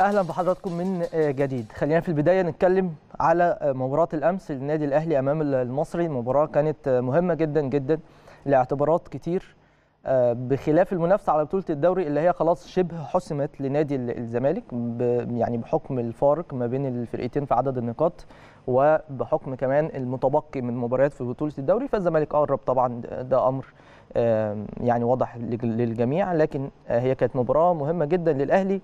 أهلا بحضراتكم من جديد. خلينا في البداية نتكلم على مباراة الأمس للنادي الأهلي أمام المصري. المباراه كانت مهمة جدا جدا لاعتبارات كتير. بخلاف المنافسة على بطولة الدوري اللي هي خلاص شبه حسمت لنادي الزمالك يعني بحكم الفارق ما بين الفرقتين في عدد النقاط وبحكم كمان المتبقي من مباريات في بطولة الدوري فالزمالك قرب طبعا ده أمر يعني واضح للجميع لكن هي كانت مباراة مهمة جدا للأهلي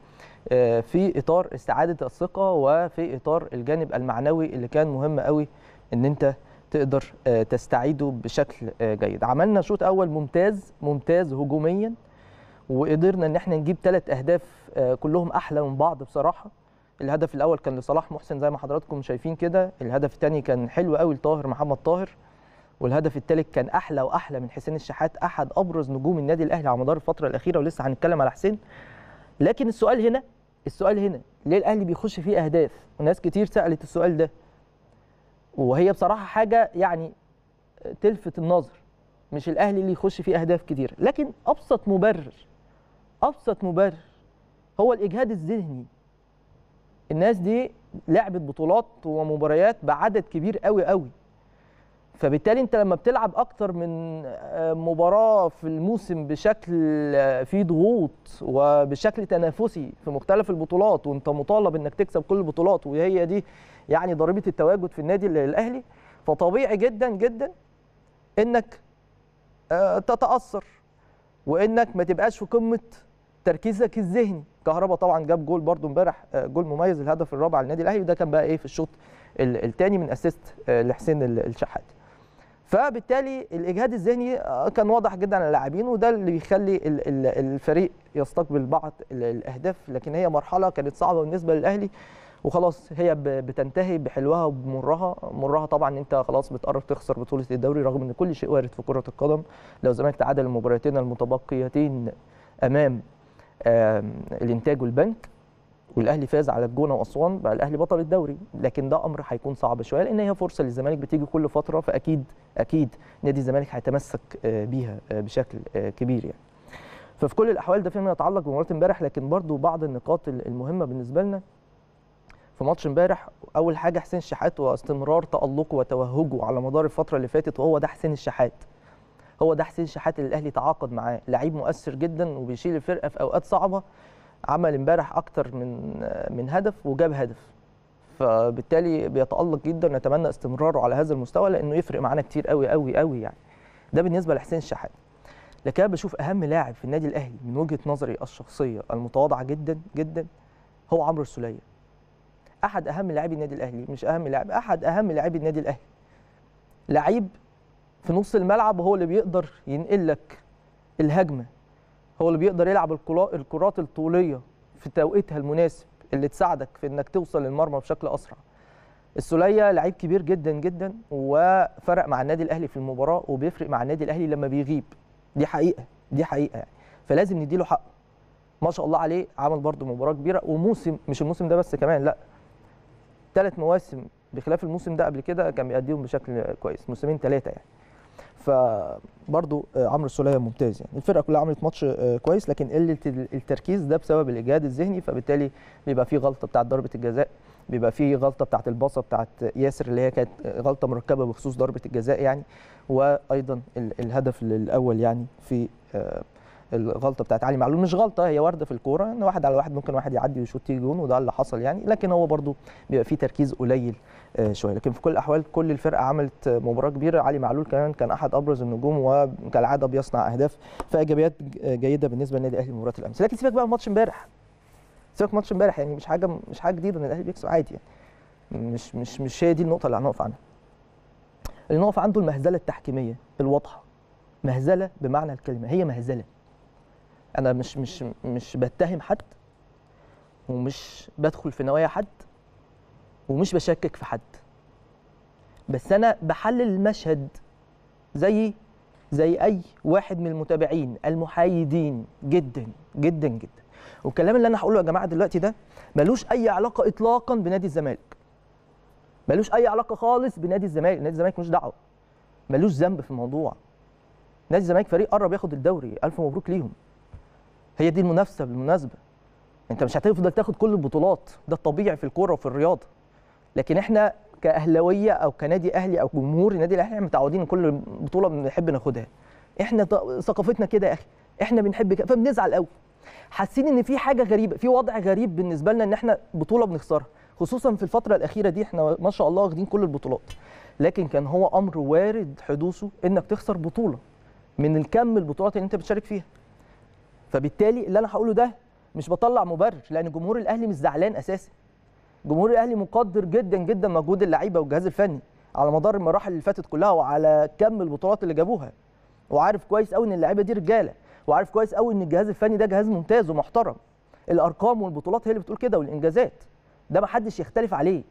في إطار استعادة الثقة وفي إطار الجانب المعنوي اللي كان مهم قوي إن أنت تقدر تستعيده بشكل جيد. عملنا شوط أول ممتاز ممتاز هجوميا وقدرنا إن إحنا نجيب ثلاث أهداف كلهم أحلى من بعض بصراحة. الهدف الأول كان لصلاح محسن زي ما حضراتكم شايفين كده. الهدف الثاني كان حلو قوي لطاهر محمد طاهر. والهدف الثالث كان أحلى وأحلى من حسين الشحات أحد أبرز نجوم النادي الأهلي على مدار الفترة الأخيرة ولسه هنتكلم على حسين. لكن السؤال هنا السؤال هنا ليه الأهلي بيخش فيه أهداف؟ وناس كتير سألت السؤال ده. وهي بصراحة حاجة يعني تلفت النظر. مش الأهلي اللي يخش فيه أهداف كتير لكن أبسط مبرر أبسط مبرر هو الإجهاد الذهني. الناس دي لعبت بطولات ومباريات بعدد كبير قوي قوي فبالتالي انت لما بتلعب أكتر من مباراة في الموسم بشكل فيه ضغوط وبشكل تنافسي في مختلف البطولات وانت مطالب انك تكسب كل البطولات وهي دي يعني ضريبة التواجد في النادي الأهلي فطبيعي جدا جدا انك تتأثر وانك ما تبقاش في قمة تركيزك الذهني. كهربا طبعا جاب جول برده امبارح جول مميز الهدف الرابع للنادي الأهلي وده كان بقى إيه في الشوط الثاني من أسيست لحسين الشحات. فبالتالي الإجهاد الذهني كان واضح جدا على اللاعبين وده اللي بيخلي الفريق يستقبل بعض الأهداف. لكن هي مرحلة كانت صعبة بالنسبة للأهلي وخلاص هي بتنتهي بحلوها وبمرها. مرها طبعا أنت خلاص بتقرب تخسر بطولة الدوري رغم إن كل شيء وارد في كرة القدم. لو الزمالك تعادل المباراتين المتبقيتين أمام الإنتاج والبنك. والأهلي فاز على الجونة وأسوان بقى الأهلي بطل الدوري. لكن ده أمر هيكون صعب شوية لأن هي فرصة للزمالك بتيجي كل فترة فأكيد أكيد نادي الزمالك هيتمسك بيها بشكل كبير يعني. ففي كل الأحوال ده فيما يتعلق بمباراة امبارح لكن برضو بعض النقاط المهمة بالنسبة لنا. في ماتش امبارح أول حاجة حسين الشحات واستمرار تألقه وتوهجه على مدار الفترة اللي فاتت وهو ده حسين الشحات. هو ده حسين الشحات اللي الأهلي تعاقد معاه. لعيب مؤثر جدا وبيشيل الفرقة في أوقات صعبة. عمل امبارح أكتر من من هدف وجاب هدف. فبالتالي بيتألق جدا نتمنى استمراره على هذا المستوى لأنه يفرق معانا كتير قوي قوي قوي يعني. ده بالنسبة لحسين الشحات. لكن أنا بشوف أهم لاعب في النادي الأهلي من وجهة نظري الشخصية المتواضعة جدا جدا هو عمرو السولية. أحد أهم لاعبي النادي الأهلي مش أهم لاعب أحد أهم لاعبي النادي الأهلي. لعيب في نص الملعب هو اللي بيقدر ينقل لك الهجمة. هو اللي بيقدر يلعب الكرات الطولية في توقيتها المناسب اللي تساعدك في إنك توصل للمرمى بشكل أسرع. السولية لعيب كبير جدا جدا وفرق مع النادي الأهلي في المباراة وبيفرق مع النادي الأهلي لما بيغيب. دي حقيقة دي حقيقة يعني. فلازم نديله حقه. ما شاء الله عليه عمل برده مباراة كبيرة وموسم مش الموسم ده بس كمان لأ. ثلاث مواسم بخلاف الموسم ده قبل كده كان بيأديهم بشكل كويس موسمين ثلاثة يعني. فبرضه عمرو السولية ممتاز يعني. الفرقة كلها عملت ماتش كويس لكن قلة التركيز ده بسبب الإجهاد الذهني فبالتالي بيبقى فيه غلطة بتاعة ضربة الجزاء بيبقى فيه غلطة بتاعة الباصة بتاعة ياسر اللي هي كانت غلطة مركبة بخصوص ضربة الجزاء يعني وأيضا الهدف الأول يعني في الغلطة بتاعت علي معلول. مش غلطة هي وارده في الكورة إن واحد على واحد ممكن واحد يعدي ويشوط تيجي جون وده اللي حصل يعني. لكن هو برده بيبقى فيه تركيز قليل شوية. لكن في كل الأحوال كل الفرقة عملت مباراة كبيرة. علي معلول كمان كان أحد أبرز النجوم وكالعادة بيصنع أهداف فايجابيات جيدة بالنسبة للنادي الأهلي مباراه الأمس. لكن سيبك بقى من ماتش امبارح. سيبك ماتش امبارح يعني مش حاجة مش حاجة جديدة إن الأهلي بيكسب عادي يعني. مش مش مش هي دي النقطة اللي هنقف عنها. اللي نقف عنده المهزلة التحكيمية الواضحة. مهزلة بمعنى الكلمة. هي مهزلة. أنا مش مش مش بتهم حد ومش بدخل في نوايا حد ومش بشكك في حد. بس أنا بحلل المشهد زي زي أي واحد من المتابعين المحايدين. جدا جدا جدا. والكلام اللي أنا هقوله يا جماعة دلوقتي ده ملوش أي علاقة اطلاقا بنادي الزمالك. ملوش أي علاقة خالص بنادي الزمالك. نادي الزمالك مش دعوة. ملوش ذنب في الموضوع. نادي الزمالك فريق قرب ياخد الدوري. ألف مبروك ليهم. هي دي المنافسة بالمناسبة. انت مش هتفضل تاخد كل البطولات ده الطبيعي في الكورة وفي الرياضة. لكن إحنا كأهلاوية أو كنادي أهلي أو جمهور النادي الأهلي إحنا متعودين كل بطولة بنحب ناخدها. إحنا ثقافتنا كده يا أخي. إحنا بنحب كده فبنزعل قوي حاسين إن في حاجة غريبة في وضع غريب بالنسبة لنا إن إحنا بطولة بنخسرها. خصوصا في الفترة الأخيرة دي إحنا ما شاء الله واخدين كل البطولات. لكن كان هو أمر وارد حدوثه إنك تخسر بطولة من الكم البطولات اللي انت بتشارك فيها. فبالتالي اللي أنا هقوله ده مش بطلع مبرر لأن جمهور الأهلي مش زعلان أساسا. جمهور الأهلي مقدر جدا جدا مجهود اللعيبة والجهاز الفني على مدار المراحل اللي فاتت كلها وعلى كم البطولات اللي جابوها. وعارف كويس قوي إن اللعيبة دي رجالة وعارف كويس قوي إن الجهاز الفني ده جهاز ممتاز ومحترم. الأرقام والبطولات هي اللي بتقول كده والإنجازات. ده ما حدش يختلف عليه.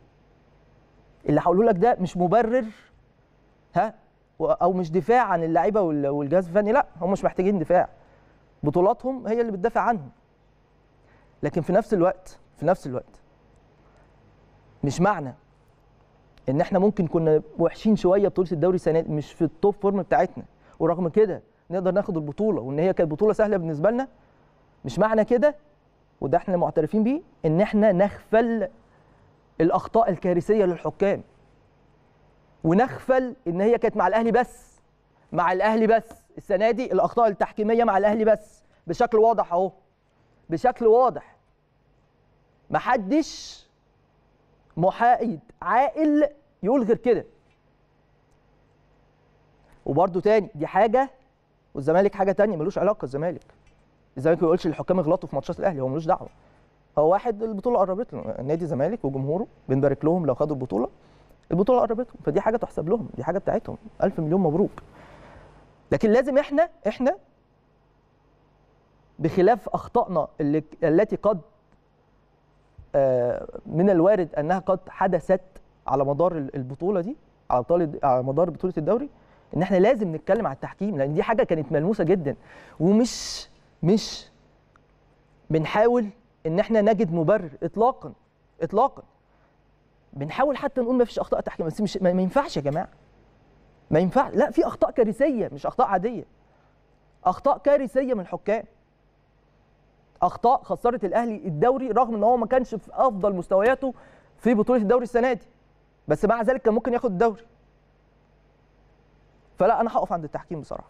اللي هقوله لك ده مش مبرر ها؟ أو مش دفاع عن اللعيبة والجهاز الفني لا هم مش محتاجين دفاع. بطولاتهم هي اللي بتدافع عنهم. لكن في نفس الوقت في نفس الوقت مش معنى إن إحنا ممكن كنا وحشين شوية بطولة الدوري السنة مش في ال top form بتاعتنا. ورغم كده نقدر ناخد البطولة وإن هي كانت بطولة سهلة بالنسبة لنا مش معنى كده وده إحنا معترفين بيه إن إحنا نغفل الأخطاء الكارثية للحكام. ونغفل إن هي كانت مع الأهلي بس مع الأهلي بس. السنة دي الأخطاء التحكيمية مع الأهلي بس. بشكل واضح أهو. بشكل واضح. محدش محايد عاقل يقول غير كده. وبرده تاني دي حاجة والزمالك حاجة تانية ملوش علاقة الزمالك الزمالك ما بيقولش الحكام يغلطوا في ماتشات الأهلي هو ملوش دعوة. هو واحد البطولة قربت له نادي الزمالك وجمهوره بنبارك لهم لو خدوا البطولة البطولة قربتهم فدي حاجة تحسب لهم دي حاجة بتاعتهم. ألف مليون مبروك. لكن لازم إحنا إحنا بخلاف أخطائنا التي قد من الوارد أنها قد حدثت على مدار البطولة دي على على مدار بطولة الدوري إن إحنا لازم نتكلم على التحكيم لأن دي حاجة كانت ملموسة جدا. ومش مش بنحاول إن إحنا نجد مبرر اطلاقا اطلاقا. بنحاول حتى نقول ما فيش أخطاء تحكيم بس مش ما ينفعش يا جماعة. ما ينفع لا في أخطاء كارثية مش أخطاء عادية. أخطاء كارثية من الحكام أخطاء خسرت الأهلي الدوري رغم إن هو ما كانش في أفضل مستوياته في بطولة الدوري السنة دي. بس مع ذلك كان ممكن ياخد الدوري. فلا أنا هقف عند التحكيم بصراحة.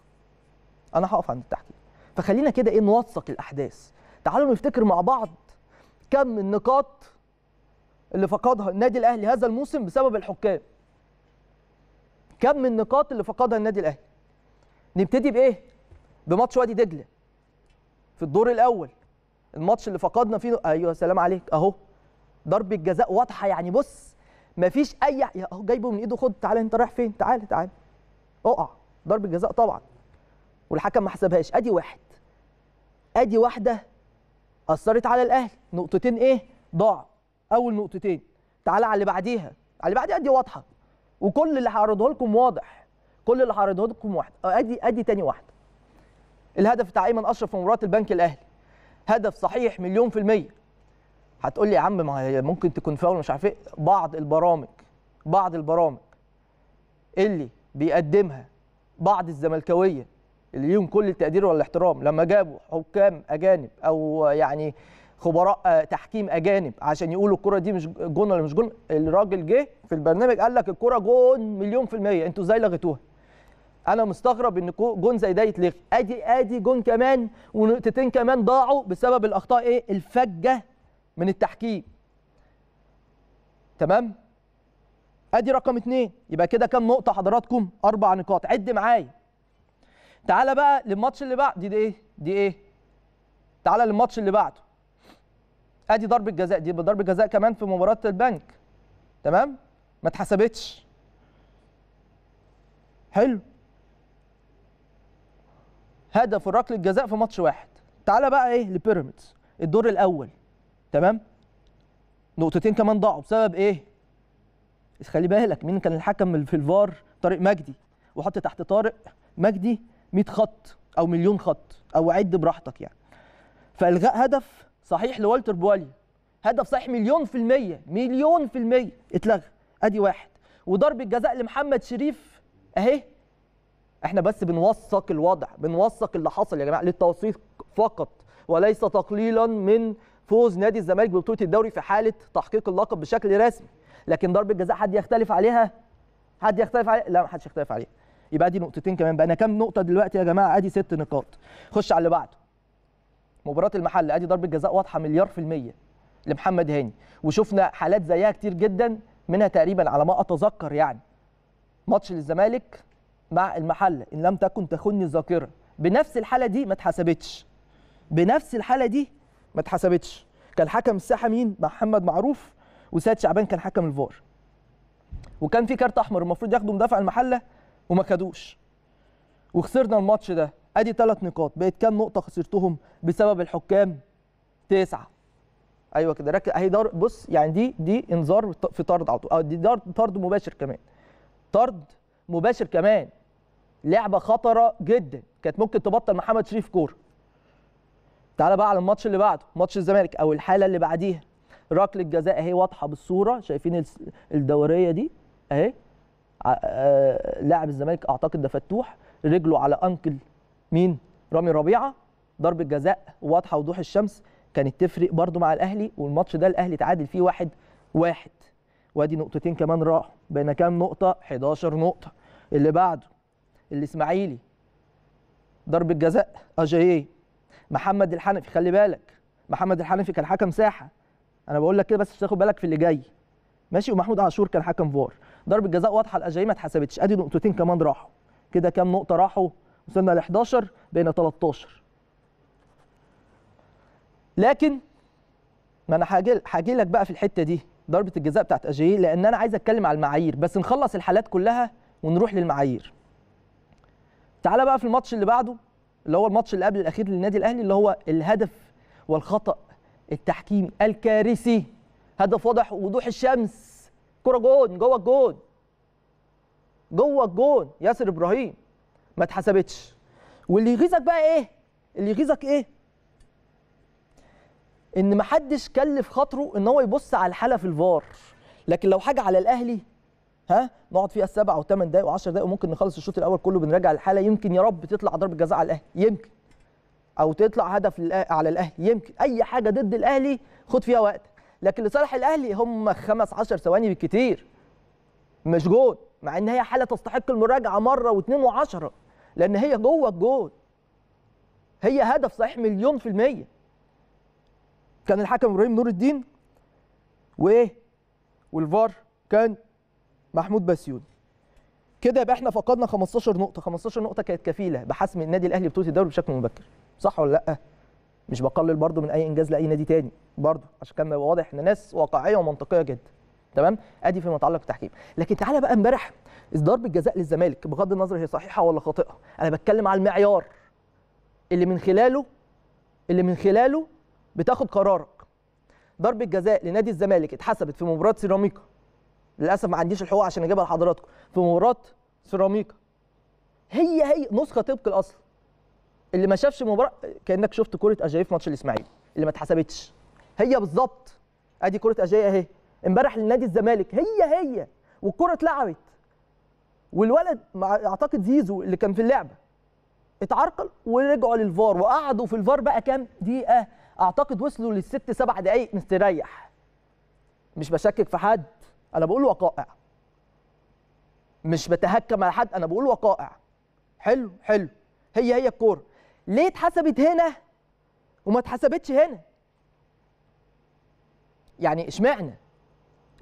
أنا هقف عند التحكيم. فخلينا كده إيه نوثق الأحداث. تعالوا نفتكر مع بعض كم النقاط اللي فقدها النادي الأهلي هذا الموسم بسبب الحكام. كم النقاط اللي فقدها النادي الأهلي. نبتدي بإيه؟ بماتش وادي دجلة. في الدور الأول. الماتش اللي فقدنا فيه أيوه سلام عليك. أهو. ضربة جزاء واضحة يعني. بص مفيش أي أهو جايبه من إيده. خد تعالى أنت رايح فين؟ تعالى تعالى أقع. ضربة جزاء طبعا. والحكم ما حسبهاش. أدي واحد. أدي واحدة أثرت على الأهلي. نقطتين إيه؟ ضاع. أول نقطتين. تعالى على اللي بعديها. على اللي بعديها دي واضحة. وكل اللي هعرضه لكم واضح. كل اللي هعرضه لكم واحد. ادي أدي تاني واحدة الهدف بتاع أيمن أشرف في مباراة البنك الأهلي. هدف صحيح مليون في المية. هتقول لي يا عم ما ممكن تكون فاول مش عارف إيه؟ بعض البرامج بعض البرامج اللي بيقدمها بعض الزملكاوية اللي ليهم كل التقدير والاحترام لما جابوا حكام أجانب أو يعني خبراء تحكيم أجانب عشان يقولوا الكرة دي مش جون ولا مش جون. الراجل جه في البرنامج قال لك الكرة جون مليون في المية أنتوا إزاي لغيتوها؟ أنا مستغرب إن جون زي ده يتلغي. أدي أدي جون كمان ونقطتين كمان ضاعوا بسبب الأخطاء إيه؟ الفجة من التحكيم. تمام؟ أدي رقم اتنين. يبقى كده كام نقطة حضراتكم؟ أربع نقاط. عد معايا. تعالى بقى للماتش اللي بعد. دي, دي إيه؟ دي إيه؟ تعالى للماتش اللي بعده. ادي ضربة جزاء دي ضربة جزاء كمان في مباراة البنك. تمام؟ ما اتحسبتش. حلو. هدف ركله الجزاء في ماتش واحد. تعالى بقى إيه؟ لبيراميدز الدور الأول. تمام؟ نقطتين كمان ضاعوا بسبب إيه؟ خلي بالك مين كان الحكم في الفار؟ طارق مجدي. وحط تحت طارق مجدي 100 خط أو مليون خط أو عد براحتك يعني. فالغاء هدف صحيح لوالتر بوالي. هدف صحيح مليون في المية مليون في المية. اتلغى. أدي واحد. وضربة جزاء لمحمد شريف. أهي. إحنا بس بنوثق الوضع بنوثق اللي حصل يا جماعة للتوثيق فقط. وليس تقليلا من فوز نادي الزمالك ببطولة الدوري في حالة تحقيق اللقب بشكل رسمي. لكن ضربة جزاء حد يختلف عليها؟ حد يختلف عليها؟ لا ما حدش يختلف عليها. يبقى دي نقطتين كمان بقى. أنا كام نقطة دلوقتي يا جماعة؟ أدي ست نقاط. خش على اللي بعده. مباراه المحل ادي ضربه جزاء واضحه مليار في المية لمحمد هاني. وشفنا حالات زيها كتير جدا منها تقريبا على ما أتذكر يعني. ماتش للزمالك مع المحله إن لم تكن تخني الذاكرة. بنفس الحالة دي ما اتحسبتش. بنفس الحالة دي ما اتحسبتش. كان حكم الساحة مين؟ محمد معروف وسيد شعبان كان حكم الفار. وكان في كارت أحمر المفروض ياخده مدافع المحلة وما خدوش. وخسرنا الماتش ده. ادي ثلاث نقاط. بقت كام نقطة خسرتهم بسبب الحكام؟ تسعة. أيوه كده. ركز. أهي دار. بص يعني دي دي انذار في طرد على طول. آه دي دار طرد مباشر كمان. طرد مباشر كمان. لعبة خطرة جدا. كانت ممكن تبطل محمد شريف كورة. تعالى بقى على الماتش اللي بعده. ماتش الزمالك أو الحالة اللي بعديها. ركلة جزاء أهي واضحة بالصورة. شايفين الدورية دي؟ أهي. آه، لاعب الزمالك أعتقد ده فتوح. رجله على انكل مين؟ رامي ربيعة. ضربة جزاء واضحة وضوح الشمس. كانت تفرق برضو مع الأهلي والماتش ده الأهلي تعادل فيه واحد واحد. وأدي نقطتين كمان راحوا بقينا كام نقطة؟ 11 نقطة. اللي بعده الإسماعيلي. ضربة جزاء اجاييه محمد الحنفي خلي بالك. محمد الحنفي كان حكم ساحة. أنا بقول لك كده بس تاخد بالك في اللي جاي. ماشي ومحمود عاشور كان حكم فار ضربة جزاء واضحة الاجاييه ما اتحسبتش. أدي نقطتين كمان راحوا. كده كام نقطة راحوا وصلنا ل 11 بقينا 13 لكن ما أنا هاجي لك بقى في الحتة دي ضربة الجزاء بتاعت اجاييه لأن أنا عايز أتكلم على المعايير بس نخلص الحالات كلها ونروح للمعايير. تعالى بقى في الماتش اللي بعده اللي هو الماتش اللي قبل الأخير للنادي الأهلي اللي هو الهدف والخطأ التحكيمي الكارثي. هدف واضح وضوح الشمس. كرة جون جوه الجون. جوه الجون ياسر إبراهيم. ما اتحسبتش. واللي يغيظك بقى إيه؟ اللي يغيظك إيه؟ إن ما حدش كلف خاطره إن هو يبص على الحالة في الفار. لكن لو حاجة على الأهلي ها؟ نقعد فيها سبع أو ثمان دقائق و10 دقائق وممكن نخلص الشوط الأول كله بنراجع الحالة. يمكن يا رب تطلع ضربة جزاء على الأهلي. يمكن. أو تطلع هدف على الأهلي. يمكن. أي حاجة ضد الأهلي خد فيها وقت. لكن لصالح الأهلي هم خمس عشر ثواني بالكتير. مش جول مع إن هي حالة تستحق المراجعة مرة واثنين وعشرة لأن هي جوه الجول هي هدف صحيح مليون في المية. كان الحكم إبراهيم نور الدين وايه والفار كان محمود بسيوني. كده يبقى إحنا فقدنا 15 نقطة. 15 نقطة كانت كفيلة بحسم النادي الأهلي بطولة الدوري بشكل مبكر. صح ولا لأ؟ مش بقلل برضو من أي إنجاز لأي نادي تاني. برضو عشان كان واضح إن ناس واقعية ومنطقية جدا. تمام؟ ادي فيما يتعلق بالتحكيم. لكن تعالى بقى امبارح ضربة جزاء للزمالك بغض النظر هي صحيحة ولا خاطئة أنا بتكلم على المعيار اللي من خلاله اللي من خلاله بتاخد قرارك. ضربة جزاء لنادي الزمالك اتحسبت في مباراة سيراميكا للأسف ما عنديش الحقوق عشان اجيبها لحضراتكم في مباراة سيراميكا. هي هي نسخة طبق الأصل اللي ما شافش مباراة كأنك شفت كرة اجاي في ماتش الإسماعيلي اللي ما اتحسبتش. هي بالظبط ادي كرة اجاي أهي. امبارح لنادي الزمالك. هي هي. والكرة اتلعبت. والولد أعتقد زيزو اللي كان في اللعبة اتعرقل ورجعوا للفار. وقعدوا في الفار بقى كام دقيقة. أعتقد وصلوا للست سبع دقائق مستريح. مش بشكك في حد. أنا بقول وقائع. مش بتهكم على حد. أنا بقول وقائع. حلو حلو. هي هي الكوره ليه اتحسبت هنا وما اتحسبتش هنا؟ يعني اشمعنى؟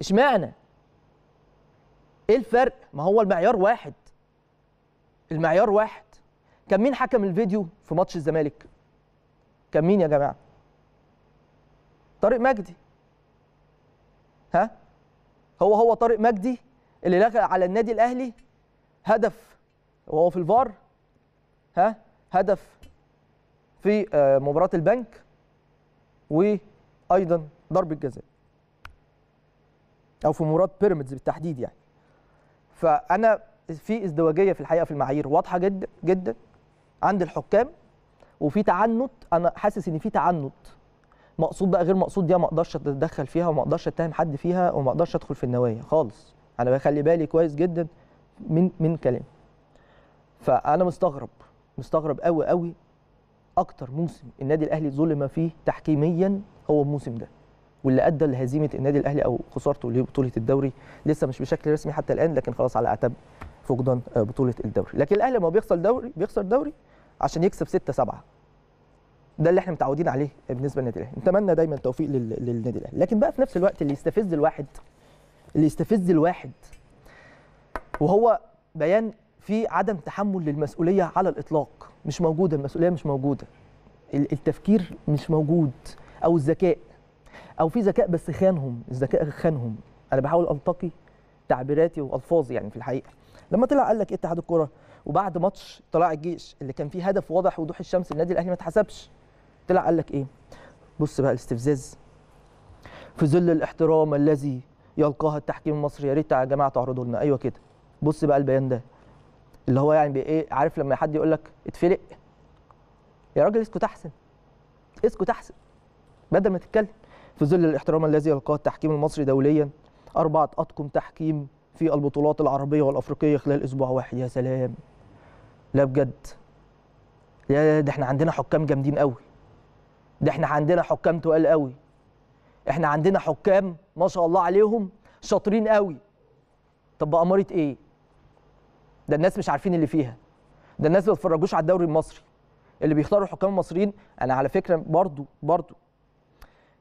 اشمعنى؟ إيه الفرق؟ ما هو المعيار واحد. المعيار واحد. كان مين حكم الفيديو في ماتش الزمالك؟ كان مين يا جماعة؟ طارق مجدي. ها؟ هو هو طارق مجدي اللي لغى على النادي الأهلي هدف وهو في الفار. ها؟ هدف في آه، مباراة البنك وأيضا ضربة جزاء. أو في مباراه بيراميدز بالتحديد يعني. فأنا في ازدواجية في الحقيقة في المعايير واضحة جدا جدا عند الحكام وفي تعنت أنا حاسس إن في تعنت. مقصود بقى غير مقصود دي ما أقدرش أتدخل فيها وما أقدرش أتهم حد فيها وما أقدرش أدخل في النوايا خالص. أنا بخلي بالي كويس جدا من من كلام فأنا مستغرب مستغرب قوي قوي أكتر موسم النادي الأهلي ظلم فيه تحكيميا هو الموسم ده. واللي أدى لهزيمة النادي الأهلي أو خسارته لبطوله الدوري لسه مش بشكل رسمي حتى الآن لكن خلاص على أعتاب فقدان آه، بطولة الدوري. لكن الأهلي لما بيخسر دوري بيخسر دوري عشان يكسب 6 7 ده اللي إحنا متعودين عليه بالنسبة للنادي الأهلي. نتمنى دايما التوفيق لل- للنادي الأهلي. لكن بقى في نفس الوقت اللي يستفز الواحد اللي يستفز الواحد وهو بيان في عدم تحمل للمسؤولية على الإطلاق. مش موجودة المسؤولية مش موجودة. ال- التفكير مش موجود. أو الذكاء أو في ذكاء بس خانهم الذكاء خانهم. أنا بحاول ألتقي تعبيراتي وألفاظي يعني في الحقيقة. لما طلع قال لك إيه اتحاد الكره وبعد ماتش طلائع الجيش اللي كان فيه هدف واضح وضوح الشمس النادي الأهلي ما اتحسبش. طلع قال لك إيه؟ بص بقى الاستفزاز. في ظل الاحترام الذي يلقاها التحكيم المصري يا ريت يا جماعة تعرضوا لنا. أيوه كده. بص بقى البيان ده. اللي هو يعني بايه عارف لما حد يقول لك اتفلق يا راجل اسكت أحسن. اسكت أحسن. بدل ما تتكلم. في ظل الاحترام الذي يلقاه التحكيم المصري دوليا أربعة أطقم تحكيم في البطولات العربية والأفريقية خلال أسبوع واحد. يا سلام! لا بجد. يا ده إحنا عندنا حكام جامدين قوي ده إحنا عندنا حكام تقال قوي إحنا عندنا حكام ما شاء الله عليهم شاطرين قوي طب بأمارة إيه؟ ده الناس مش عارفين اللي فيها. ده الناس ما بيتفرجوش على الدوري المصري. اللي بيختاروا الحكام المصريين أنا على فكرة برضو برضو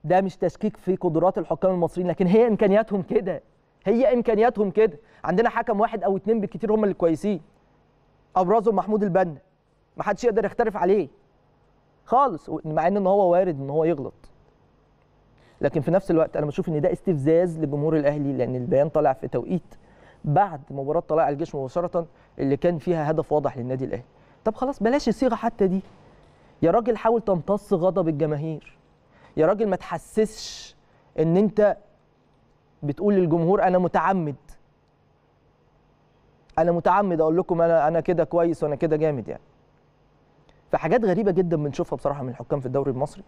ده مش تشكيك في قدرات الحكام المصريين لكن هي إمكانياتهم كده. هي إمكانياتهم كده. عندنا حكم واحد أو اتنين بالكتير هم اللي كويسين. أبرزهم محمود البنا. ما حدش يقدر يختلف عليه. خالص. مع إن هو وارد إن هو يغلط. لكن في نفس الوقت أنا بشوف إن ده استفزاز لجمهور الأهلي لأن البيان طالع في توقيت بعد مباراة طلائع الجيش مباشرة اللي كان فيها هدف واضح للنادي الأهلي. طب خلاص بلاش الصيغة حتى دي. يا راجل حاول تمتص غضب الجماهير. يا راجل ما تحسسش إن أنت بتقول للجمهور أنا متعمد. أنا متعمد أقول لكم أنا أنا كده كويس وأنا كده جامد يعني. فحاجات غريبة جدا بنشوفها بصراحة من الحكام في الدوري المصري.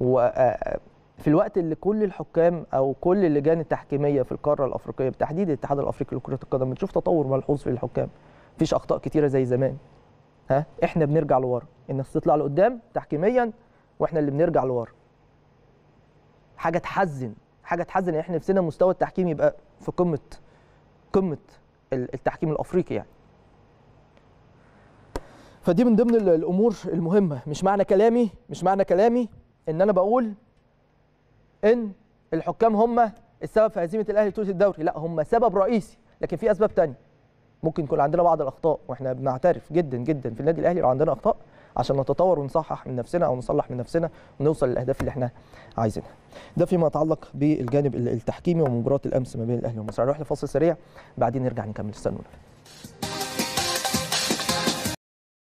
وفي الوقت اللي كل الحكام أو كل اللجان التحكيمية في القارة الأفريقية بالتحديد الاتحاد الأفريقي لكرة القدم بنشوف تطور ملحوظ في الحكام. مفيش أخطاء كتيرة زي زمان. ها؟ إحنا بنرجع لورا. الناس تطلع لقدام تحكيميا وإحنا اللي بنرجع لورا. حاجة تحزن حاجة تحزن إن إحنا نفسنا مستوى التحكيم يبقى في قمة قمة ال- التحكيم الأفريقي يعني. فدي من ضمن ال- الأمور المهمة. مش معنى كلامي مش معنى كلامي إن أنا بقول إن الحكام هم السبب في هزيمة الأهلي طول الدوري. لا هم سبب رئيسي لكن في أسباب تانية. ممكن يكون عندنا بعض الأخطاء وإحنا بنعترف جدا جدا في النادي الأهلي لو عندنا أخطاء. عشان نتطور ونصحح من نفسنا أو نصلح من نفسنا ونوصل للأهداف اللي إحنا عايزينها. ده فيما يتعلق بالجانب ال- التحكيمي ومباراة الأمس ما بين الأهلي والمصري هنروح لفاصل سريع بعدين نرجع نكمل. استنونا.